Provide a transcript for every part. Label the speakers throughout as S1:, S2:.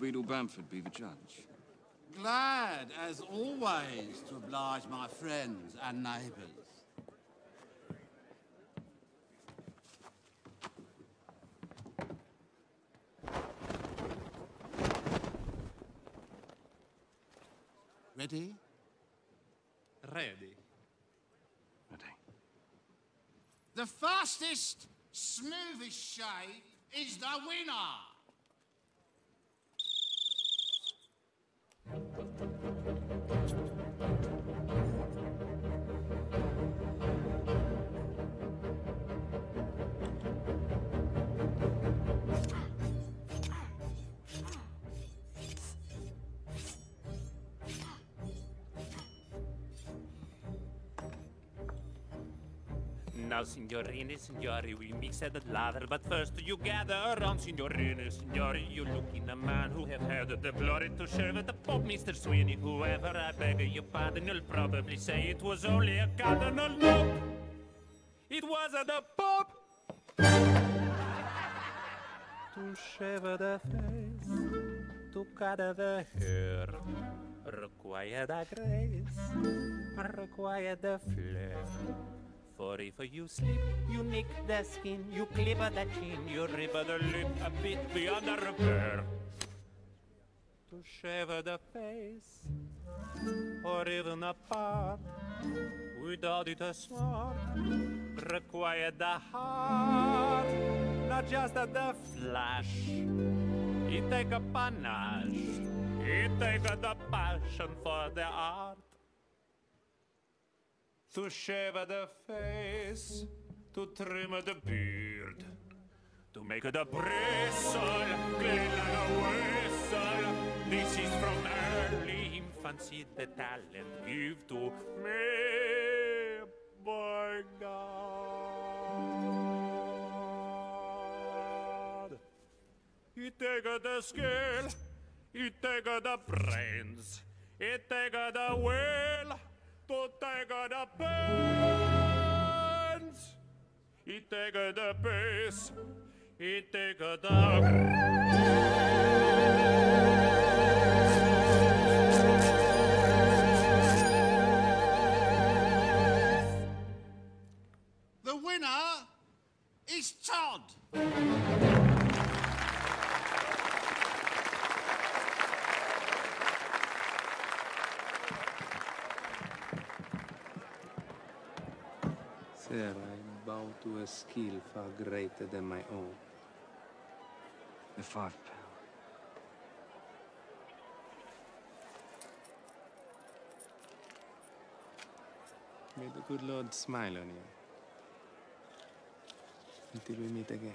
S1: Beadle Bamford be the judge?
S2: Glad, as always, to oblige my friends and neighbours. Ready?
S3: Ready.
S1: Ready.
S2: The fastest, smoothest shave is the winner!
S3: Now, signorini, signori, we mix at the lather, but first you gather around, signorini, signori. You look in a man who have had the glory to serve at the Pope, Mr. Sweeney. Whoever I beg your pardon, you'll probably say it was only a cardinal. No, it was a the Pope. to shave the face, to cut the hair, required a grace, required the flair. For if you sleep, you nick the skin, you clip the chin, you rip the lip a bit beyond the repair. To shave the face, or even a part, without it a smart, required the heart, not just the flash. It take a panache, it take the passion for the art to shave the face, to trim the beard, to make the bristle clean like a whistle. This is from early infancy the talent give to me by God. He take the skill, he take the brains, he take the will to take the pens. He take the pace. He take the
S2: The winner is Todd!
S4: Sir, I bow to a skill far greater than my own.
S1: The five pound.
S4: May the good Lord smile on you. Until we meet again.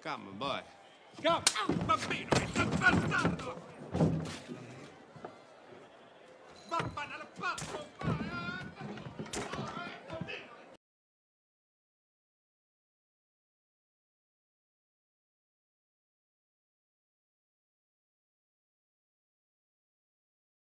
S4: Come, boy. Come!
S2: Bambino, il bastardo! Vattene al passo,